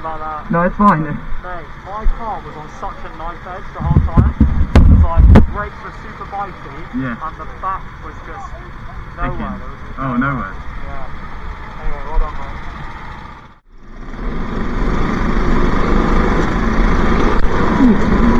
about that. No, it's fine. Mate, my car was on such a knife edge the whole time. It was like, the brakes were super bitey, Yeah. and the back was just nowhere. Was oh, just Oh, nowhere. Yeah. Anyway, well done, mate. We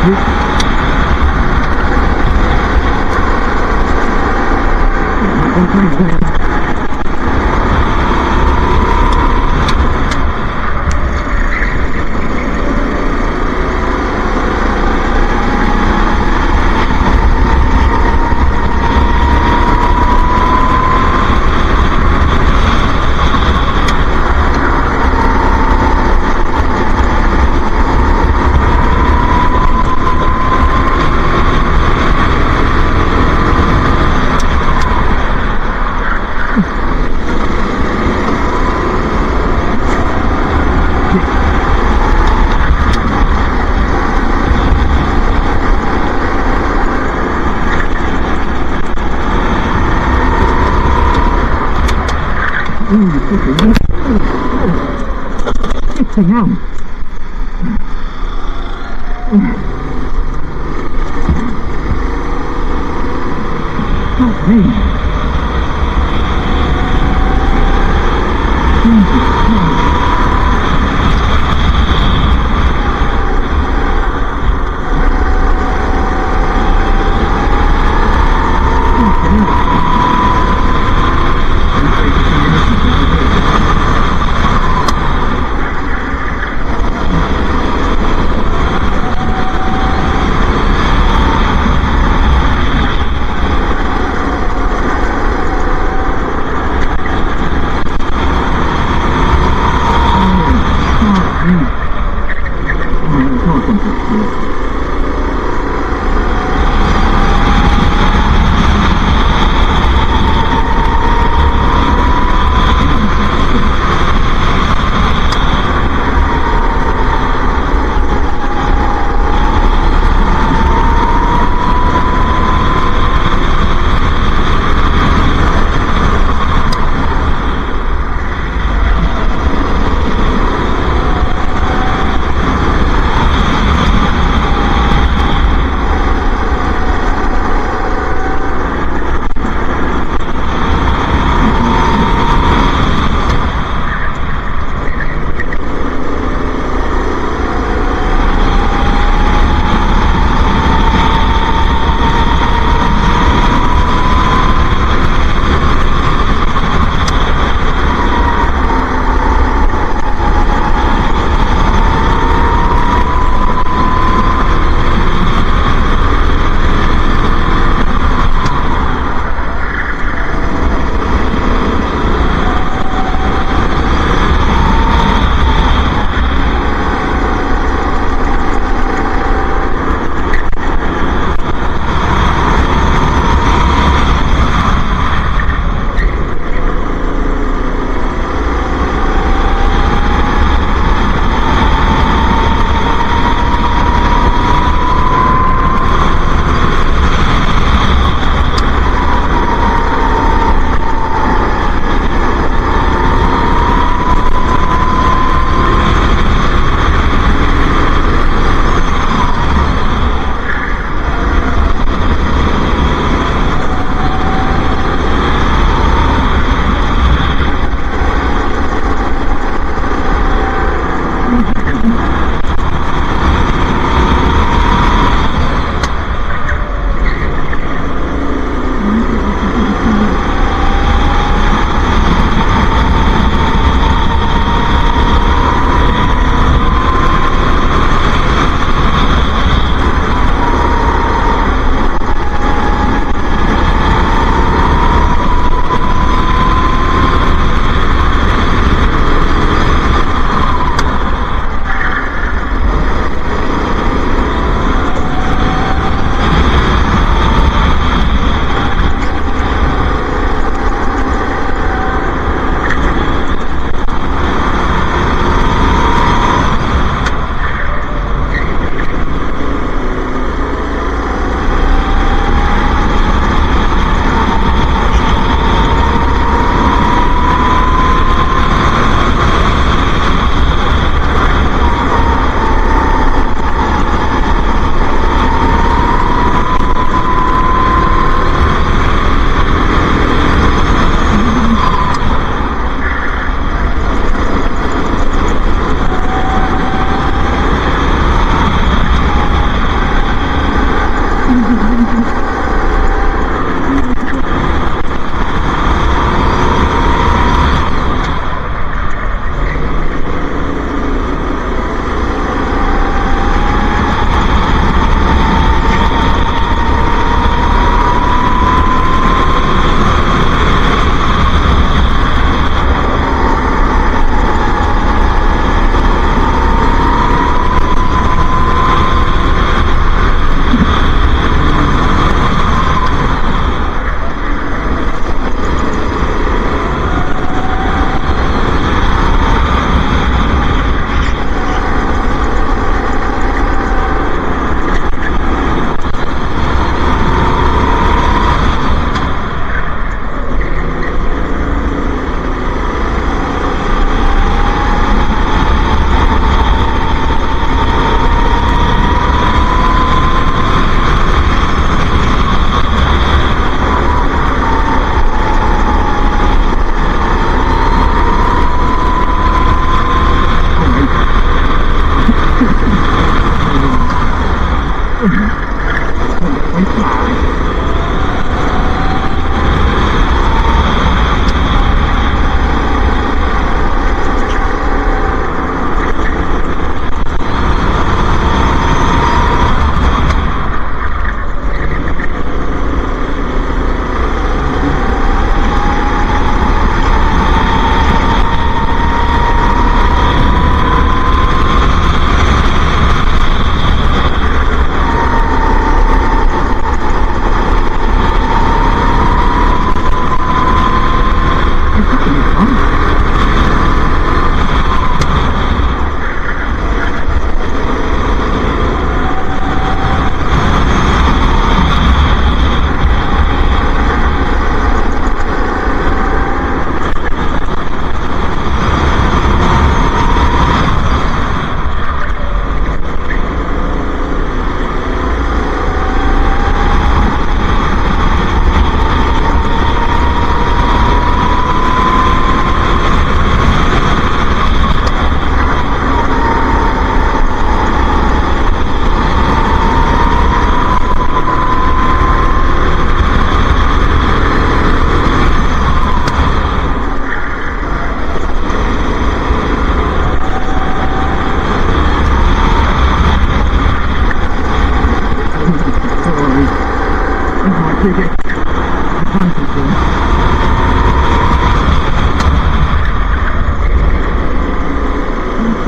Flipping hell. señal. Oh.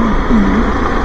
Oh.